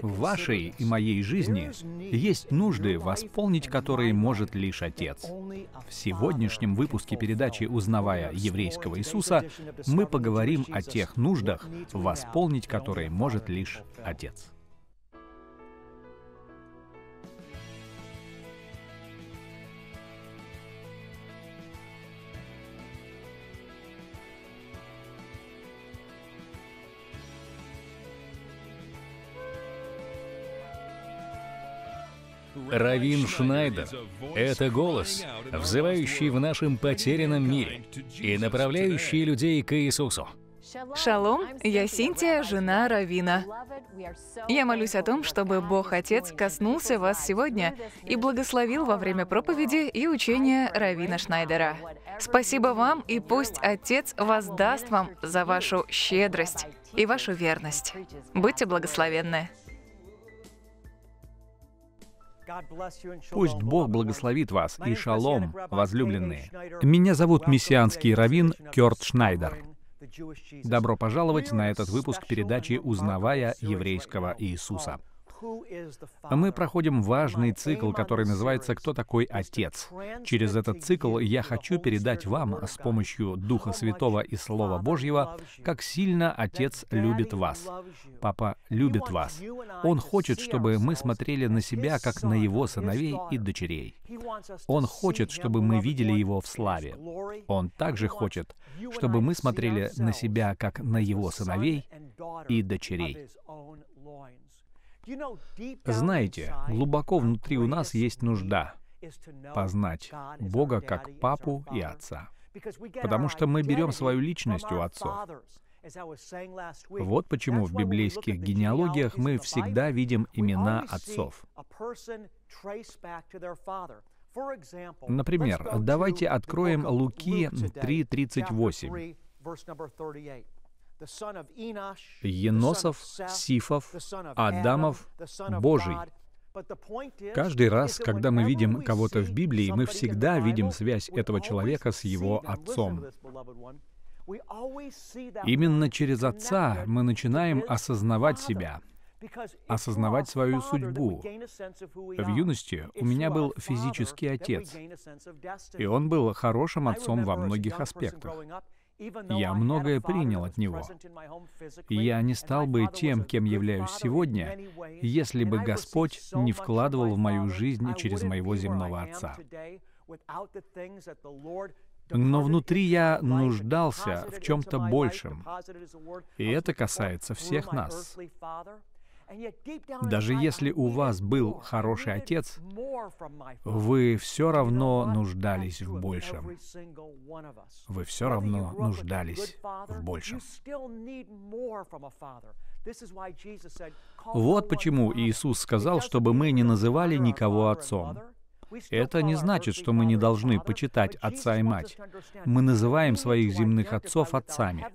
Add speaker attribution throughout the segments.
Speaker 1: В вашей и моей жизни есть нужды, восполнить которые может лишь Отец. В сегодняшнем выпуске передачи «Узнавая еврейского Иисуса» мы поговорим о тех нуждах, восполнить которые может лишь Отец.
Speaker 2: Равин Шнайдер — это голос, взывающий в нашем потерянном мире и направляющий людей к Иисусу.
Speaker 3: Шалом, я Синтия, жена Равина. Я молюсь о том, чтобы Бог Отец коснулся вас сегодня и благословил во время проповеди и учения Равина Шнайдера. Спасибо вам, и пусть Отец воздаст вам за вашу щедрость и вашу верность. Будьте благословенны.
Speaker 1: Пусть Бог благословит вас и шалом, возлюбленные. Меня зовут мессианский раввин Кёрт Шнайдер. Добро пожаловать на этот выпуск передачи «Узнавая еврейского Иисуса». Мы проходим важный цикл, который называется «Кто такой Отец?». Через этот цикл я хочу передать вам с помощью Духа Святого и Слова Божьего, как сильно Отец любит вас. Папа любит вас. Он хочет, чтобы мы смотрели на себя, как на Его сыновей и дочерей. Он хочет, чтобы мы видели Его в славе. Он также хочет, чтобы мы смотрели на себя, как на Его сыновей и дочерей. Знаете, глубоко внутри у нас есть нужда познать Бога как папу и отца, потому что мы берем свою личность у отцов. Вот почему в библейских генеалогиях мы всегда видим имена отцов. Например, давайте откроем Луки 3.38. Еносов, Сифов, Адамов, Божий. Каждый раз, когда мы видим кого-то в Библии, мы всегда видим связь этого человека с его отцом. Именно через отца мы начинаем осознавать себя, осознавать свою судьбу. В юности у меня был физический отец, и он был хорошим отцом во многих аспектах. Я многое принял от него. Я не стал бы тем, кем являюсь сегодня, если бы Господь не вкладывал в мою жизнь через моего земного Отца. Но внутри я нуждался в чем-то большем. И это касается всех нас. Даже если у вас был хороший отец, вы все равно нуждались в большем. Вы все равно нуждались в большем. Вот почему Иисус сказал, чтобы мы не называли никого отцом. Это не значит, что мы не должны почитать отца и мать. Мы называем своих земных отцов отцами.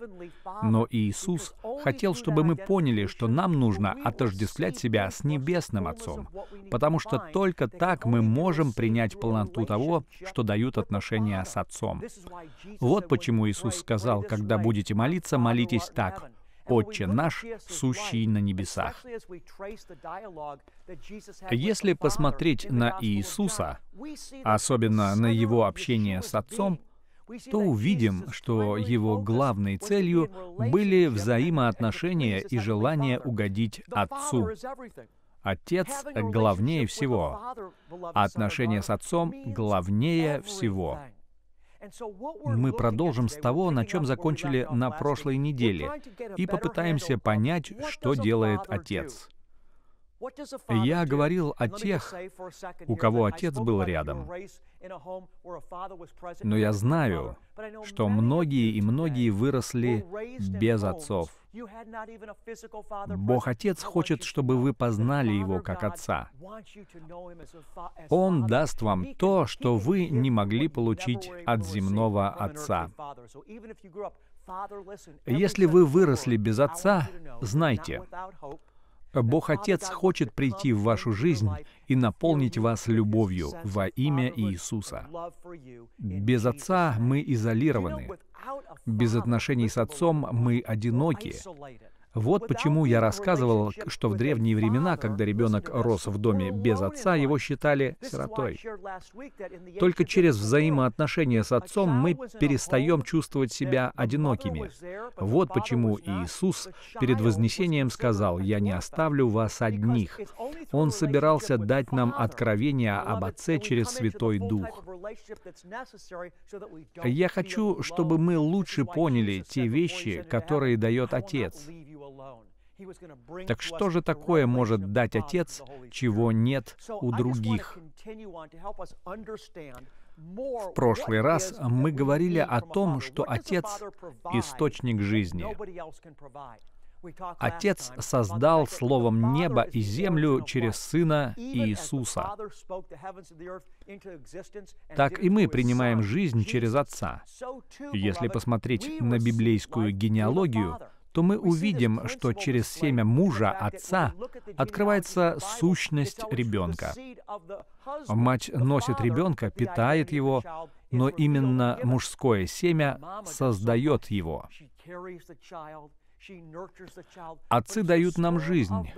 Speaker 1: Но Иисус хотел, чтобы мы поняли, что нам нужно отождествлять себя с небесным Отцом, потому что только так мы можем принять полноту того, что дают отношения с Отцом. Вот почему Иисус сказал, когда будете молиться, молитесь так. «Отче наш, сущий на небесах». Если посмотреть на Иисуса, особенно на его общение с Отцом, то увидим, что его главной целью были взаимоотношения и желание угодить Отцу. Отец главнее всего, а отношения с Отцом главнее всего. Мы продолжим с того, на чем закончили на прошлой неделе, и попытаемся понять, что делает Отец. Я говорил о тех, у кого отец был рядом. Но я знаю, что многие и многие выросли без отцов. Бог Отец хочет, чтобы вы познали Его как Отца. Он даст вам то, что вы не могли получить от земного Отца. Если вы выросли без Отца, знайте, Бог Отец хочет прийти в вашу жизнь и наполнить вас любовью во имя Иисуса. Без Отца мы изолированы. Без отношений с Отцом мы одиноки. Вот почему я рассказывал, что в древние времена, когда ребенок рос в доме без отца, его считали сиротой. Только через взаимоотношения с отцом мы перестаем чувствовать себя одинокими. Вот почему Иисус перед Вознесением сказал, «Я не оставлю вас одних». Он собирался дать нам откровение об Отце через Святой Дух. Я хочу, чтобы мы лучше поняли те вещи, которые дает Отец. Так что же такое может дать Отец, чего нет у других? В прошлый раз мы говорили о том, что Отец — источник жизни. Отец создал словом небо и землю через Сына Иисуса. Так и мы принимаем жизнь через Отца. Если посмотреть на библейскую генеалогию, то мы увидим, что через семя мужа отца открывается сущность ребенка. Мать носит ребенка, питает его, но именно мужское семя создает его. Отцы дают нам жизнь.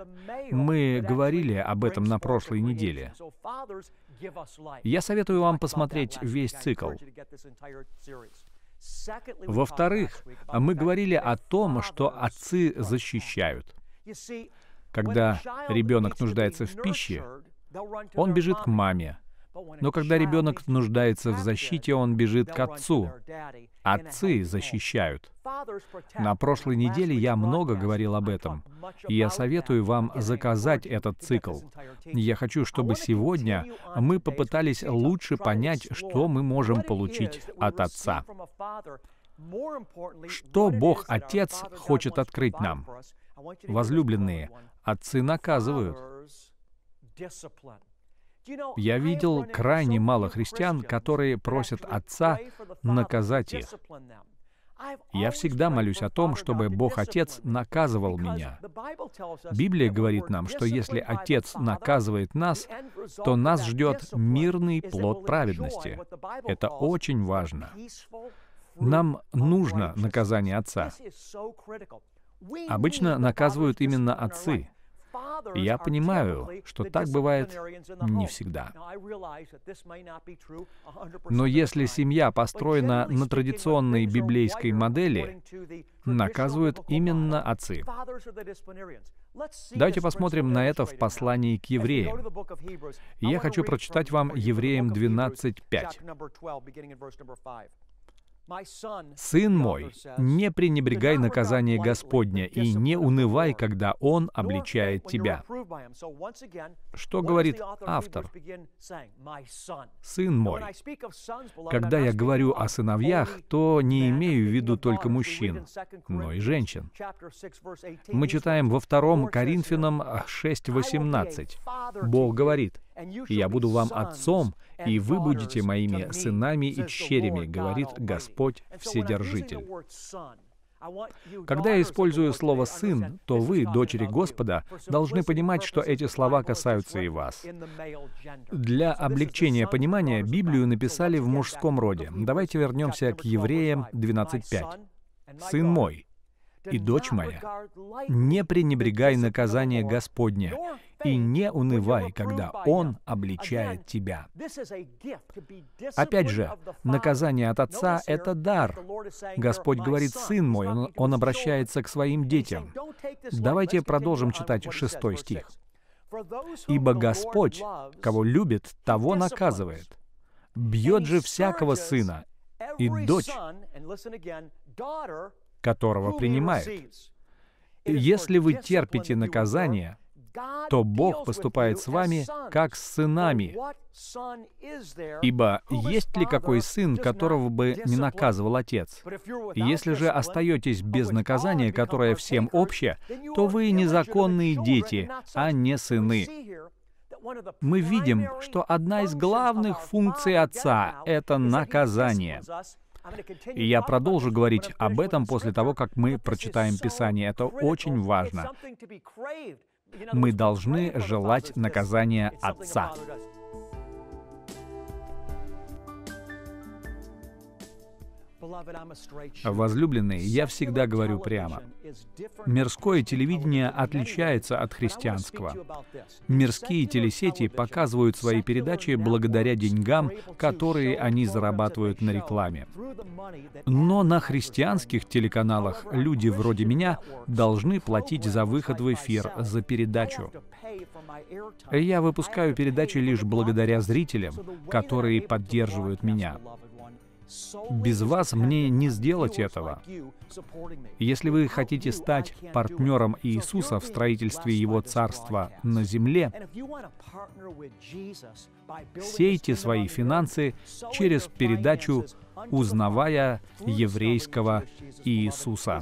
Speaker 1: Мы говорили об этом на прошлой неделе. Я советую вам посмотреть весь цикл. Во-вторых, мы говорили о том, что отцы защищают. Когда ребенок нуждается в пище, он бежит к маме. Но когда ребенок нуждается в защите, он бежит к отцу. Отцы защищают. На прошлой неделе я много говорил об этом, я советую вам заказать этот цикл. Я хочу, чтобы сегодня мы попытались лучше понять, что мы можем получить от Отца. Что Бог Отец хочет открыть нам? Возлюбленные, отцы наказывают. Я видел крайне мало христиан, которые просят Отца наказать их. Я всегда молюсь о том, чтобы Бог Отец наказывал меня. Библия говорит нам, что если Отец наказывает нас, то нас ждет мирный плод праведности. Это очень важно. Нам нужно наказание Отца. Обычно наказывают именно отцы. Я понимаю, что так бывает не всегда. Но если семья построена на традиционной библейской модели, наказывают именно отцы. Давайте посмотрим на это в послании к евреям. Я хочу прочитать вам Евреям 12.5. «Сын мой, не пренебрегай наказание Господня и не унывай, когда Он обличает тебя». Что говорит автор? «Сын мой». Когда я говорю о сыновьях, то не имею в виду только мужчин, но и женщин. Мы читаем во втором Коринфянам 6.18. Бог говорит, «Я буду вам отцом, и вы будете моими сынами и дщерями, говорит Господь Вседержитель. Когда я использую слово «сын», то вы, дочери Господа, должны понимать, что эти слова касаются и вас. Для облегчения понимания Библию написали в мужском роде. Давайте вернемся к Евреям 12.5. «Сын мой, и дочь моя, не пренебрегай наказание Господне, и не унывай, когда Он обличает тебя. Опять же, наказание от Отца — это дар. Господь говорит, «Сын мой», Он, он обращается к своим детям. Давайте продолжим читать шестой стих. «Ибо Господь, кого любит, того наказывает. Бьет же всякого сына и дочь, которого принимает. Если вы терпите наказание, то Бог поступает с вами как с сынами. Ибо есть ли какой сын, которого бы не наказывал отец? Если же остаетесь без наказания, которое всем общее, то вы незаконные дети, а не сыны. Мы видим, что одна из главных функций отца — это наказание. И я продолжу говорить об этом после того, как мы прочитаем Писание. Это очень важно. Мы должны желать наказания Возлюбленные, я всегда говорю прямо. Мирское телевидение отличается от христианского. Мирские телесети показывают свои передачи благодаря деньгам, которые они зарабатывают на рекламе. Но на христианских телеканалах люди вроде меня должны платить за выход в эфир, за передачу. Я выпускаю передачи лишь благодаря зрителям, которые поддерживают меня. Без вас мне не сделать этого. Если вы хотите стать партнером Иисуса в строительстве Его Царства на земле, сейте свои финансы через передачу «Узнавая еврейского Иисуса».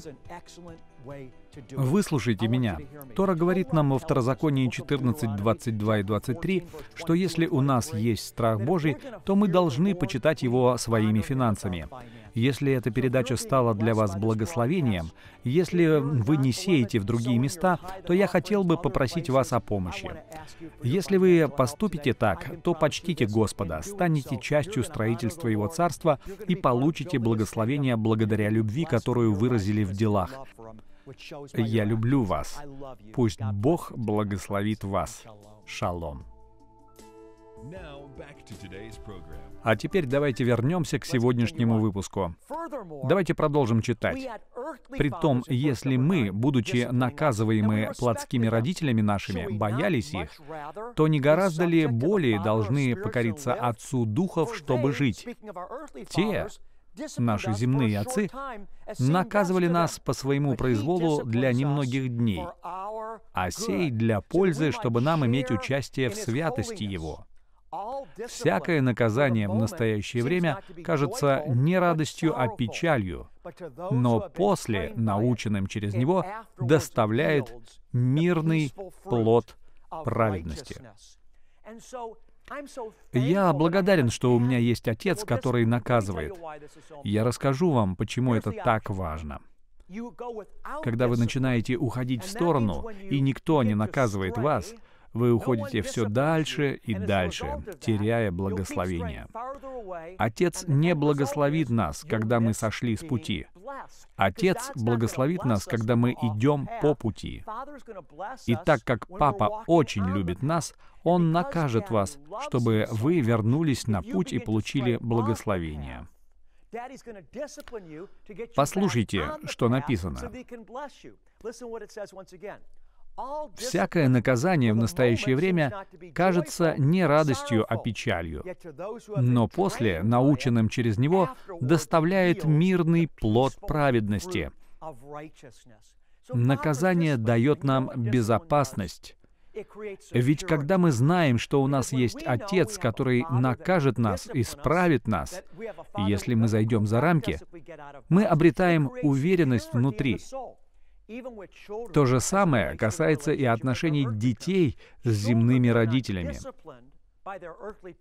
Speaker 1: Выслушайте меня. Тора говорит нам во Второзаконии 14, 22 и 23, что если у нас есть страх Божий, то мы должны почитать его своими финансами. Если эта передача стала для вас благословением, если вы не сеете в другие места, то я хотел бы попросить вас о помощи. Если вы поступите так, то почтите Господа, станете частью строительства Его Царства и получите благословение благодаря любви, которую выразили в делах. Я люблю вас. Пусть Бог благословит вас. Шалом. А теперь давайте вернемся к сегодняшнему выпуску. Давайте продолжим читать. Притом, если мы, будучи наказываемы плотскими родителями нашими, боялись их, то не гораздо ли более должны покориться Отцу Духов, чтобы жить? Те, наши земные отцы, наказывали нас по своему произволу для немногих дней, а сей для пользы, чтобы нам иметь участие в святости Его. Всякое наказание в настоящее время кажется не радостью, а печалью, но после, наученным через него, доставляет мирный плод праведности. Я благодарен, что у меня есть отец, который наказывает. Я расскажу вам, почему это так важно. Когда вы начинаете уходить в сторону, и никто не наказывает вас, вы уходите все дальше и дальше, теряя благословение. Отец не благословит нас, когда мы сошли с пути. Отец благословит нас, когда мы идем по пути. И так как Папа очень любит нас, Он накажет вас, чтобы вы вернулись на путь и получили благословение. Послушайте, что написано. Всякое наказание в настоящее время кажется не радостью, а печалью, но после, наученным через него, доставляет мирный плод праведности. Наказание дает нам безопасность. Ведь когда мы знаем, что у нас есть Отец, который накажет нас, исправит нас, если мы зайдем за рамки, мы обретаем уверенность внутри. То же самое касается и отношений детей с земными родителями.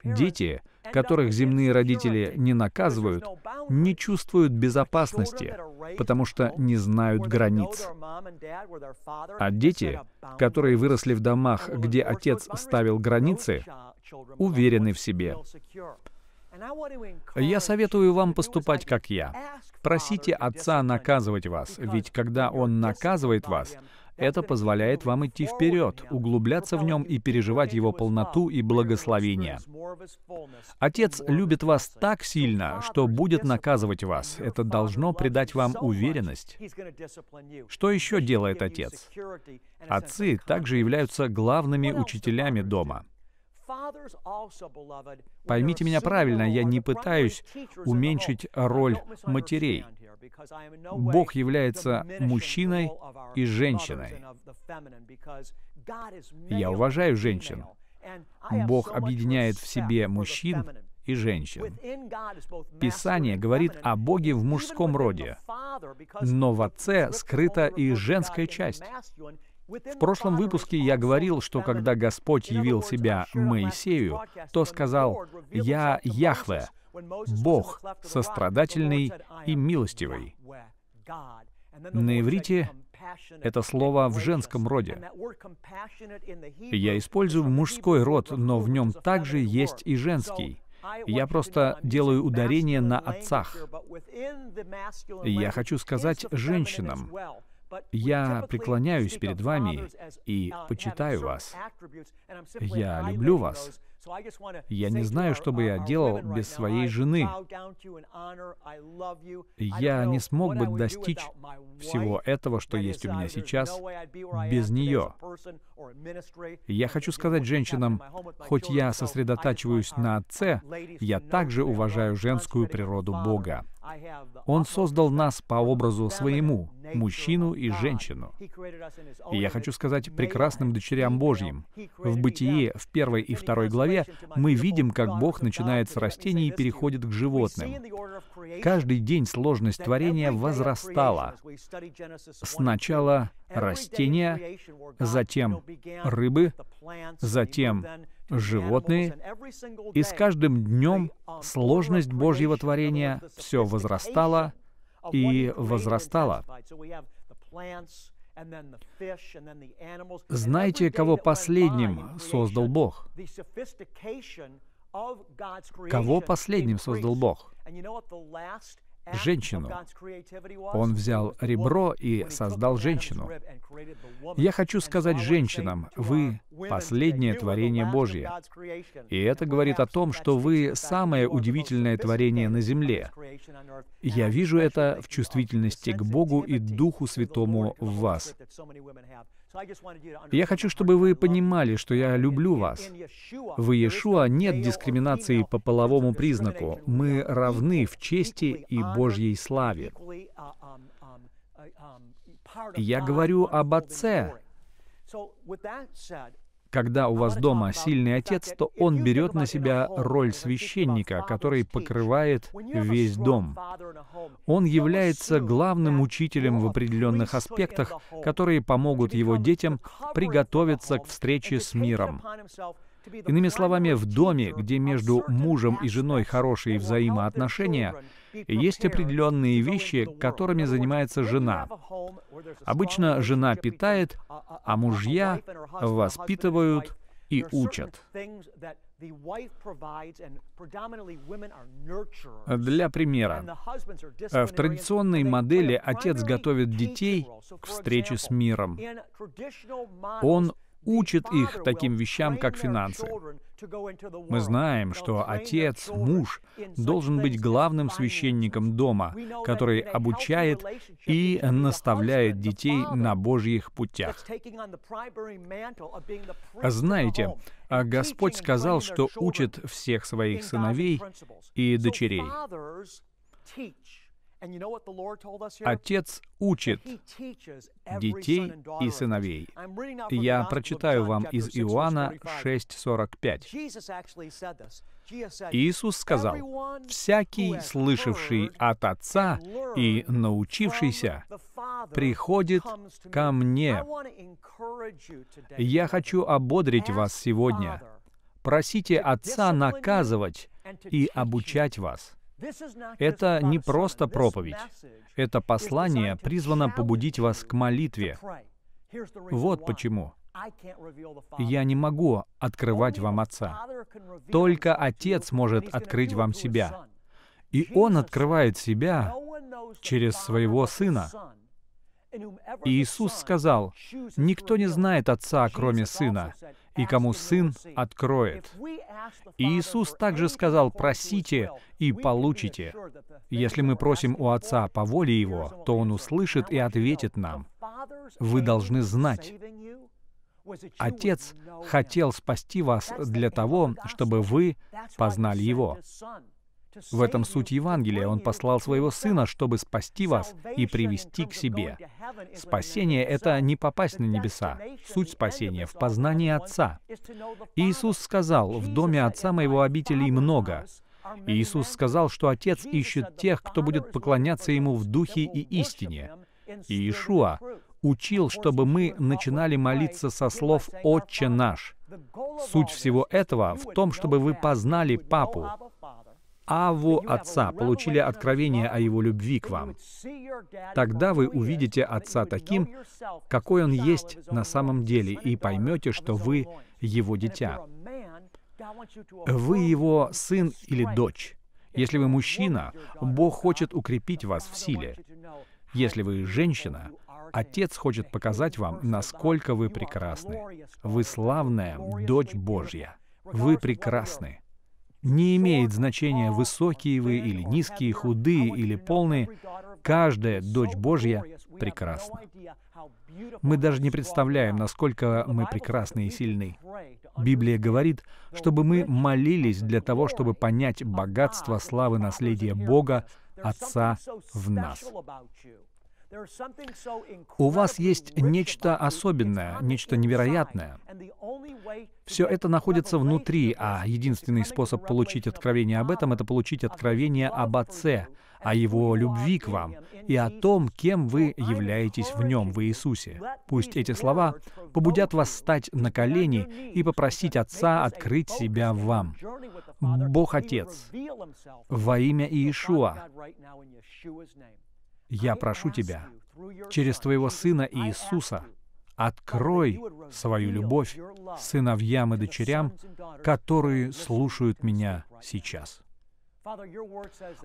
Speaker 1: Дети, которых земные родители не наказывают, не чувствуют безопасности, потому что не знают границ. А дети, которые выросли в домах, где отец ставил границы, уверены в себе. Я советую вам поступать как я. Просите Отца наказывать вас, ведь когда Он наказывает вас, это позволяет вам идти вперед, углубляться в нем и переживать его полноту и благословение. Отец любит вас так сильно, что будет наказывать вас. Это должно придать вам уверенность. Что еще делает Отец? Отцы также являются главными учителями дома. Поймите меня правильно, я не пытаюсь уменьшить роль матерей. Бог является мужчиной и женщиной. Я уважаю женщин. Бог объединяет в себе мужчин и женщин. Писание говорит о Боге в мужском роде, но в Отце скрыта и женская часть. В прошлом выпуске я говорил, что когда Господь явил себя Моисею, то сказал «Я Яхве, Бог, сострадательный и милостивый». На иврите это слово в женском роде. Я использую мужской род, но в нем также есть и женский. Я просто делаю ударение на отцах. Я хочу сказать женщинам, я преклоняюсь перед вами и почитаю вас. Я люблю вас. Я не знаю, что бы я делал без своей жены. Я не смог бы достичь всего этого, что есть у меня сейчас, без нее. Я хочу сказать женщинам, хоть я сосредотачиваюсь на отце, я также уважаю женскую природу Бога. Он создал нас по образу своему, мужчину и женщину. И я хочу сказать прекрасным дочерям Божьим. В Бытие, в первой и второй главе, мы видим, как Бог начинает с растений и переходит к животным. Каждый день сложность творения возрастала. Сначала растения, затем рыбы, затем животные, и с каждым днем сложность Божьего творения все возрастала и возрастала. Знаете, кого последним создал Бог? Кого последним создал Бог? Женщину. Он взял ребро и создал женщину. Я хочу сказать женщинам, вы — последнее творение Божье. И это говорит о том, что вы — самое удивительное творение на земле. Я вижу это в чувствительности к Богу и Духу Святому в вас. Я хочу, чтобы вы понимали, что я люблю вас. В Иешуа нет дискриминации по половому признаку. Мы равны в чести и Божьей славе. Я говорю об Отце. Когда у вас дома сильный отец, то он берет на себя роль священника, который покрывает весь дом. Он является главным учителем в определенных аспектах, которые помогут его детям приготовиться к встрече с миром. Иными словами, в доме, где между мужем и женой хорошие взаимоотношения, есть определенные вещи, которыми занимается жена. Обычно жена питает, а мужья воспитывают и учат. Для примера, в традиционной модели отец готовит детей к встрече с миром. Он учит их таким вещам, как финансы. Мы знаем, что отец, муж, должен быть главным священником дома, который обучает и наставляет детей на Божьих путях. Знаете, а Господь сказал, что учит всех своих сыновей и дочерей. Отец учит детей и сыновей. Я прочитаю вам из Иоанна 6.45. Иисус сказал, «Всякий, слышавший от Отца и научившийся, приходит ко мне». Я хочу ободрить вас сегодня. Просите Отца наказывать и обучать вас. Это не просто проповедь. Это послание призвано побудить вас к молитве. Вот почему. Я не могу открывать вам Отца. Только Отец может открыть вам себя. И Он открывает себя через своего Сына. Иисус сказал, «Никто не знает Отца, кроме Сына, и кому Сын откроет». Иисус также сказал, «Просите и получите». Если мы просим у Отца по воле Его, то Он услышит и ответит нам. Вы должны знать. Отец хотел спасти вас для того, чтобы вы познали Его. В этом суть Евангелия. Он послал своего Сына, чтобы спасти вас и привести к себе. Спасение — это не попасть на небеса. Суть спасения — в познании Отца. Иисус сказал, «В доме Отца моего обителей много». Иисус сказал, что Отец ищет тех, кто будет поклоняться Ему в духе и истине. И Иешуа учил, чтобы мы начинали молиться со слов «Отче наш». Суть всего этого в том, чтобы вы познали Папу, Аву Отца, получили откровение о Его любви к вам. Тогда вы увидите Отца таким, какой Он есть на самом деле, и поймете, что вы Его дитя. Вы его сын или дочь. Если вы мужчина, Бог хочет укрепить вас в силе. Если вы женщина, Отец хочет показать вам, насколько вы прекрасны. Вы славная дочь Божья. Вы прекрасны. Не имеет значения, высокие вы или низкие, худые или полные. Каждая дочь Божья прекрасна. Мы даже не представляем, насколько мы прекрасны и сильны. Библия говорит, чтобы мы молились для того, чтобы понять богатство славы наследия Бога, Отца в нас. У вас есть нечто особенное, нечто невероятное. Все это находится внутри, а единственный способ получить откровение об этом — это получить откровение об Отце, о Его любви к вам и о том, кем вы являетесь в Нем, в Иисусе. Пусть эти слова побудят вас стать на колени и попросить Отца открыть себя вам. Бог Отец, во имя Иешуа, я прошу Тебя, через Твоего Сына Иисуса, открой свою любовь сыновьям и дочерям, которые слушают меня сейчас.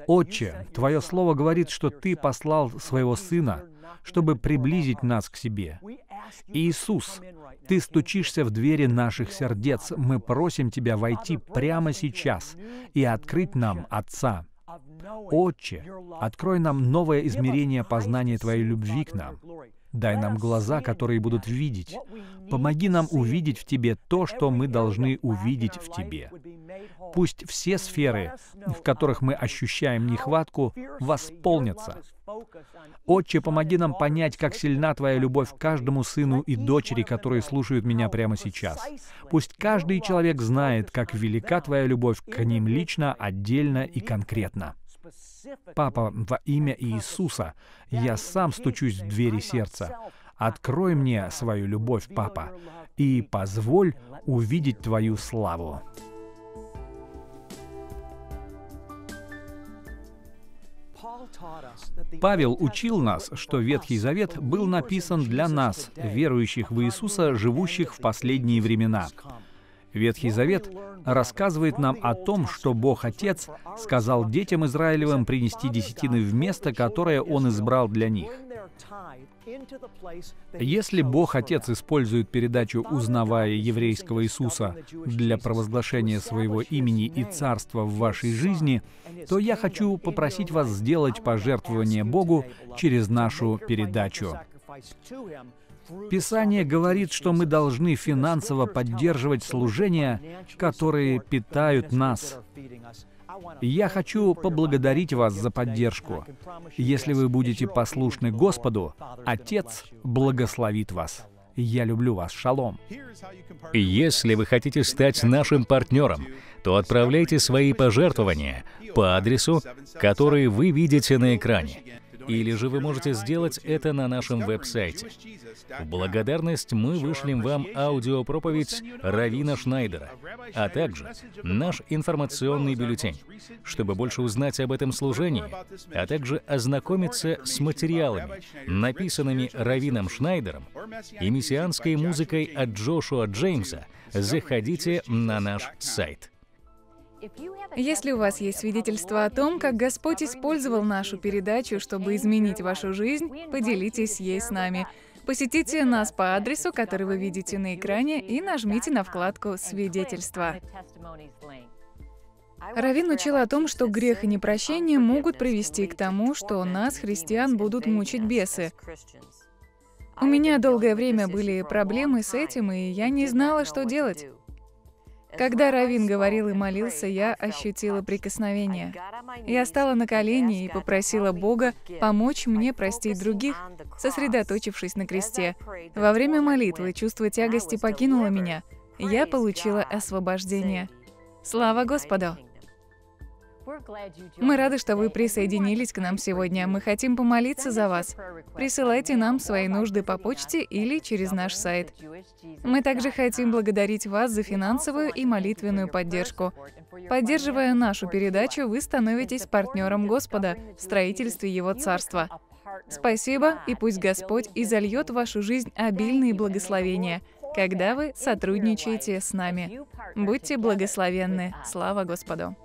Speaker 1: Отче, Твое Слово говорит, что Ты послал Своего Сына, чтобы приблизить нас к себе. Иисус, Ты стучишься в двери наших сердец. Мы просим Тебя войти прямо сейчас и открыть нам Отца, Отче, открой нам новое измерение познания Твоей любви к нам. Дай нам глаза, которые будут видеть. Помоги нам увидеть в Тебе то, что мы должны увидеть в Тебе. Пусть все сферы, в которых мы ощущаем нехватку, восполнятся. Отче, помоги нам понять, как сильна Твоя любовь к каждому сыну и дочери, которые слушают меня прямо сейчас. Пусть каждый человек знает, как велика Твоя любовь к ним лично, отдельно и конкретно. Папа, во имя Иисуса, я сам стучусь в двери сердца. Открой мне свою любовь, Папа, и позволь увидеть Твою славу. Павел учил нас, что Ветхий Завет был написан для нас, верующих в Иисуса, живущих в последние времена. Ветхий Завет рассказывает нам о том, что Бог Отец сказал детям Израилевым принести десятины в место, которое Он избрал для них. Если Бог Отец использует передачу «Узнавая еврейского Иисуса» для провозглашения своего имени и царства в вашей жизни, то я хочу попросить вас сделать пожертвование Богу через нашу передачу. Писание говорит, что мы должны финансово поддерживать служения, которые питают нас. Я хочу поблагодарить вас за поддержку. Если вы будете послушны Господу, Отец благословит вас. Я люблю вас. Шалом.
Speaker 2: Если вы хотите стать нашим партнером, то отправляйте свои пожертвования по адресу, который вы видите на экране. Или же вы можете сделать это на нашем веб-сайте. В благодарность мы вышлем вам аудиопроповедь Равина Шнайдера, а также наш информационный бюллетень, чтобы больше узнать об этом служении, а также ознакомиться с материалами, написанными Равином Шнайдером и мессианской музыкой от Джошуа Джеймса, заходите на наш сайт.
Speaker 3: Если у вас есть свидетельство о том, как Господь использовал нашу передачу, чтобы изменить вашу жизнь, поделитесь ей с нами. Посетите нас по адресу, который вы видите на экране, и нажмите на вкладку «Свидетельства». Равин учил о том, что грех и непрощение могут привести к тому, что нас, христиан, будут мучить бесы. У меня долгое время были проблемы с этим, и я не знала, что делать. Когда Равин говорил и молился, я ощутила прикосновение. Я стала на колени и попросила Бога помочь мне простить других, сосредоточившись на кресте. Во время молитвы чувство тягости покинуло меня. Я получила освобождение. Слава Господу! Мы рады, что вы присоединились к нам сегодня. Мы хотим помолиться за вас. Присылайте нам свои нужды по почте или через наш сайт. Мы также хотим благодарить вас за финансовую и молитвенную поддержку. Поддерживая нашу передачу, вы становитесь партнером Господа в строительстве Его Царства. Спасибо, и пусть Господь изольет в вашу жизнь обильные благословения. когда вы сотрудничаете с нами. Будьте благословенны. Слава Господу!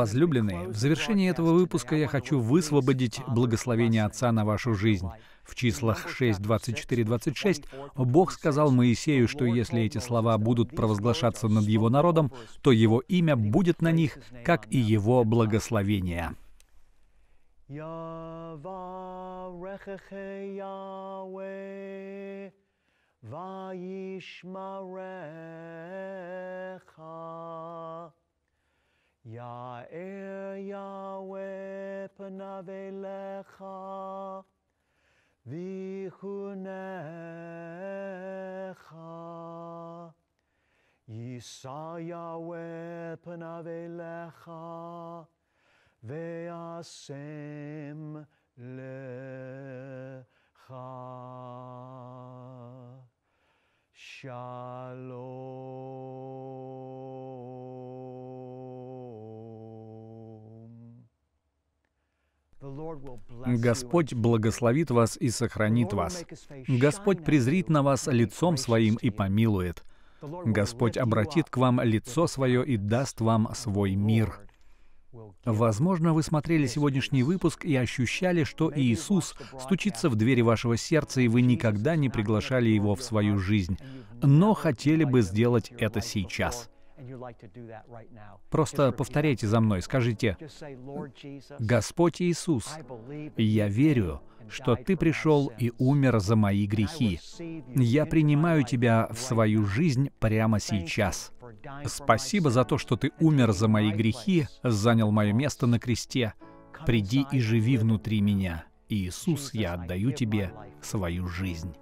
Speaker 1: Возлюбленные, в завершении этого выпуска я хочу высвободить благословение Отца на вашу жизнь. В числах 6, 24, 26 Бог сказал Моисею, что если эти слова будут провозглашаться над его народом, то его имя будет на них, как и его благословение. Vayishmarecha Ya'er Yahweh panavelecha vichunecha. Yisa Yahweh panavelecha ve'asem lecha. Shalom. Господь благословит вас и сохранит вас. Господь презрит на вас лицом своим и помилует. Господь обратит к вам лицо свое и даст вам свой мир. Возможно, вы смотрели сегодняшний выпуск и ощущали, что Иисус стучится в двери вашего сердца, и вы никогда не приглашали Его в свою жизнь, но хотели бы сделать это сейчас. Просто повторяйте за мной, скажите, «Господь Иисус, я верю, что Ты пришел и умер за мои грехи. Я принимаю Тебя в свою жизнь прямо сейчас. Спасибо за то, что Ты умер за мои грехи, занял мое место на кресте. Приди и живи внутри меня. Иисус, я отдаю Тебе свою жизнь».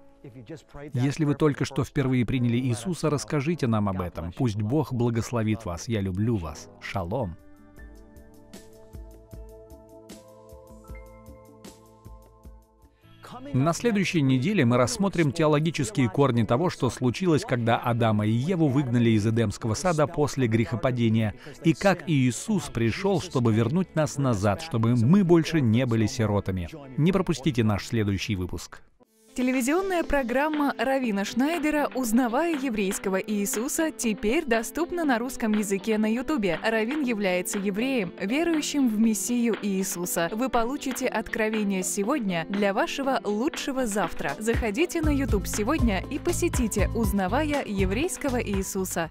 Speaker 1: Если вы только что впервые приняли Иисуса, расскажите нам об этом. Пусть Бог благословит вас. Я люблю вас. Шалом. На следующей неделе мы рассмотрим теологические корни того, что случилось, когда Адама и Еву выгнали из Эдемского сада после грехопадения, и как Иисус пришел, чтобы вернуть нас назад, чтобы мы больше не были сиротами. Не пропустите наш следующий выпуск.
Speaker 3: Телевизионная программа Равина Шнайдера «Узнавая еврейского Иисуса» теперь доступна на русском языке на Ютубе. Равин является евреем, верующим в Мессию Иисуса. Вы получите откровение сегодня для вашего лучшего завтра. Заходите на Ютуб сегодня и посетите «Узнавая еврейского Иисуса».